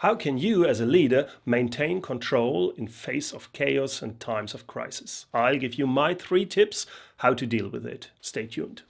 How can you as a leader maintain control in face of chaos and times of crisis? I'll give you my three tips how to deal with it. Stay tuned.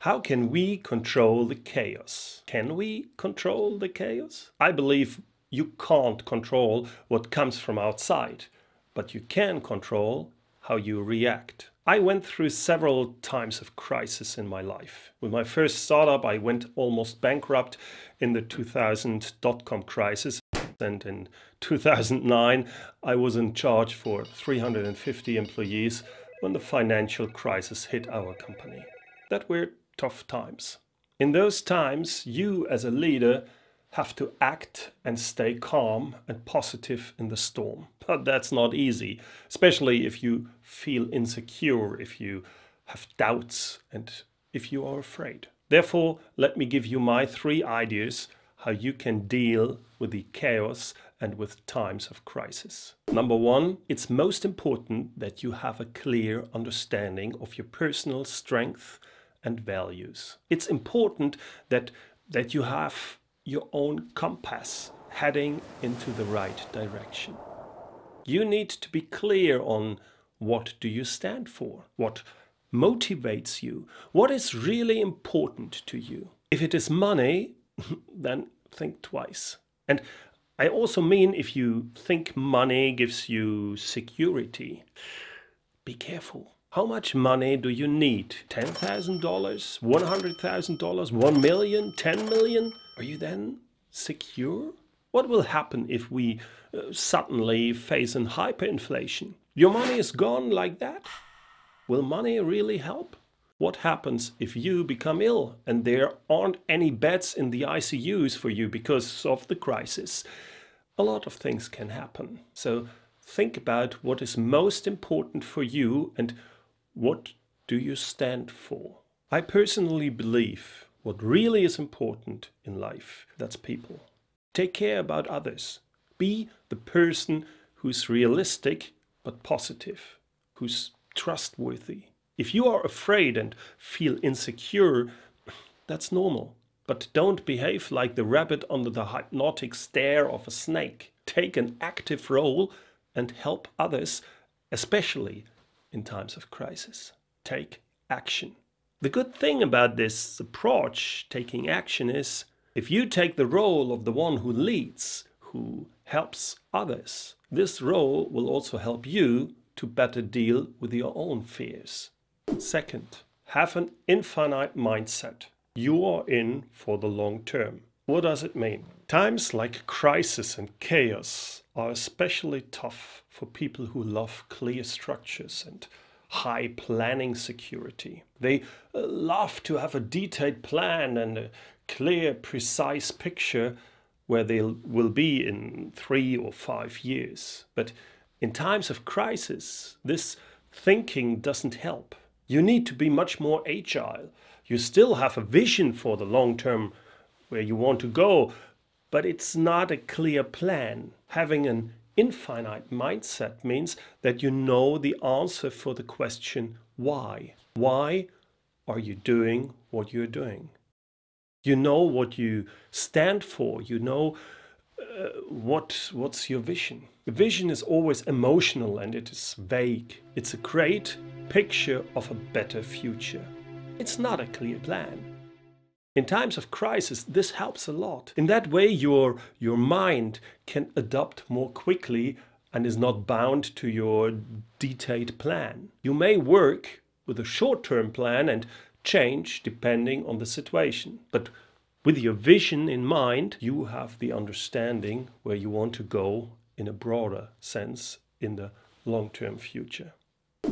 How can we control the chaos? Can we control the chaos? I believe you can't control what comes from outside, but you can control how you react. I went through several times of crisis in my life. With my first startup, I went almost bankrupt in the 2000 dot-com crisis. And in 2009, I was in charge for 350 employees when the financial crisis hit our company. That were tough times. In those times, you as a leader have to act and stay calm and positive in the storm. But that's not easy, especially if you feel insecure, if you have doubts, and if you are afraid. Therefore, let me give you my three ideas how you can deal with the chaos and with times of crisis. Number one, it's most important that you have a clear understanding of your personal strength and values. It's important that, that you have your own compass heading into the right direction. You need to be clear on what do you stand for, what motivates you, what is really important to you. If it is money, then think twice. And I also mean if you think money gives you security, be careful. How much money do you need? $10,000? $100,000? 1 million? 10 million? Are you then secure? What will happen if we uh, suddenly face an hyperinflation? Your money is gone like that? Will money really help? What happens if you become ill and there aren't any beds in the ICUs for you because of the crisis? A lot of things can happen. So think about what is most important for you and what do you stand for? I personally believe what really is important in life, that's people. Take care about others. Be the person who's realistic but positive, who's trustworthy. If you are afraid and feel insecure, that's normal. But don't behave like the rabbit under the hypnotic stare of a snake. Take an active role and help others, especially in times of crisis. Take action. The good thing about this approach, taking action, is if you take the role of the one who leads, who helps others, this role will also help you to better deal with your own fears. Second, have an infinite mindset. You are in for the long term. What does it mean? Times like crisis and chaos are especially tough for people who love clear structures and high planning security. They uh, love to have a detailed plan and a clear, precise picture where they will be in three or five years. But in times of crisis, this thinking doesn't help. You need to be much more agile. You still have a vision for the long term where you want to go, but it's not a clear plan. Having an infinite mindset means that you know the answer for the question why. Why are you doing what you're doing? You know what you stand for. You know uh, what what's your vision. The vision is always emotional and it is vague. It's a great picture of a better future. It's not a clear plan. In times of crisis, this helps a lot. In that way, your, your mind can adapt more quickly and is not bound to your detailed plan. You may work with a short-term plan and change depending on the situation. But with your vision in mind, you have the understanding where you want to go in a broader sense in the long-term future.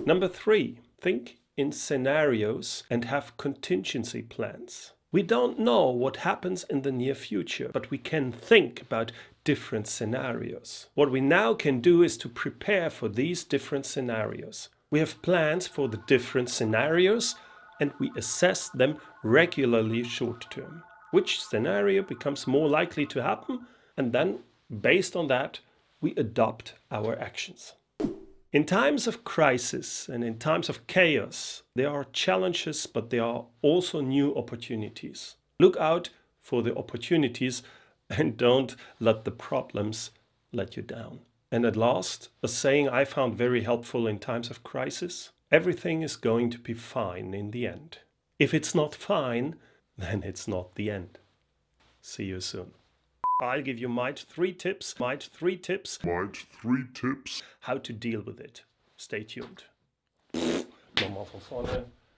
Number three, think in scenarios and have contingency plans. We don't know what happens in the near future, but we can think about different scenarios. What we now can do is to prepare for these different scenarios. We have plans for the different scenarios and we assess them regularly short term. Which scenario becomes more likely to happen? And then, based on that, we adopt our actions. In times of crisis and in times of chaos, there are challenges, but there are also new opportunities. Look out for the opportunities and don't let the problems let you down. And at last, a saying I found very helpful in times of crisis everything is going to be fine in the end. If it's not fine, then it's not the end. See you soon. I'll give you my three tips, my three tips, my three tips how to deal with it. Stay tuned. Nochmal von vorne.